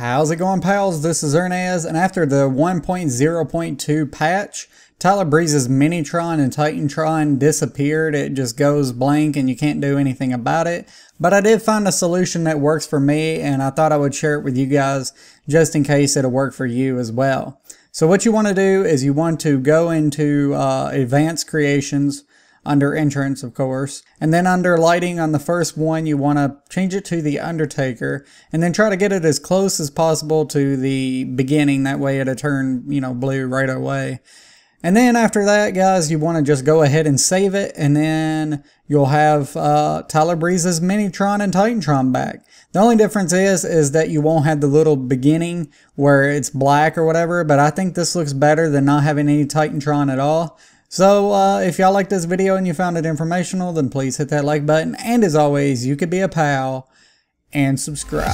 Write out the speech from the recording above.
How's it going pals? This is Ernez and after the 1.0.2 patch, Tyler Breeze's Minitron and Titantron disappeared. It just goes blank and you can't do anything about it. But I did find a solution that works for me and I thought I would share it with you guys just in case it'll work for you as well. So what you want to do is you want to go into uh, Advanced Creations, under entrance, of course. And then under lighting on the first one, you want to change it to the Undertaker and then try to get it as close as possible to the beginning. That way it'll turn, you know, blue right away. And then after that, guys, you want to just go ahead and save it, and then you'll have uh, Tyler Breeze's Minitron and Titantron back. The only difference is, is that you won't have the little beginning where it's black or whatever, but I think this looks better than not having any Titantron at all. So uh, if y'all liked this video and you found it informational, then please hit that like button. And as always, you could be a pal and subscribe.